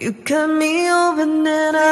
You cut me open and I